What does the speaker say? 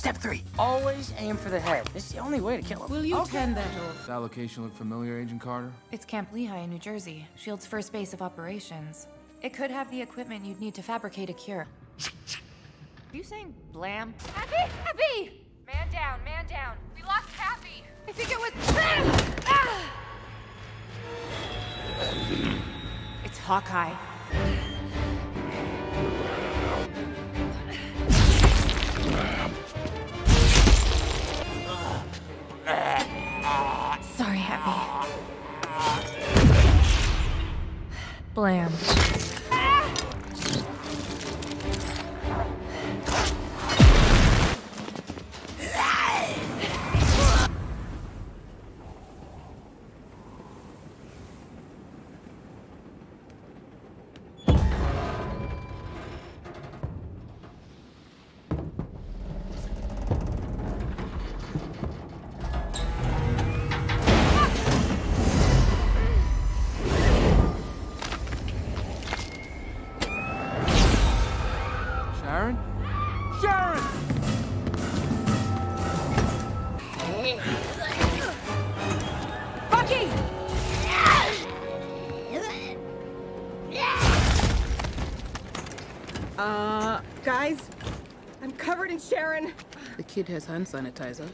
Step three, always aim for the head. It's the only way to kill him. Will you Okay. tend that off? Does that location look familiar, Agent Carter? It's Camp Lehigh in New Jersey, Shield's first base of operations. It could have the equipment you'd need to fabricate a cure. Are you saying blam? Happy! Happy! Man down, man down. We lost Happy. I think it was. Ah! It's Hawkeye. Blam. Sharon? Sharon! Bucky! Uh, guys, I'm covered in Sharon. The kid has hand sanitizer.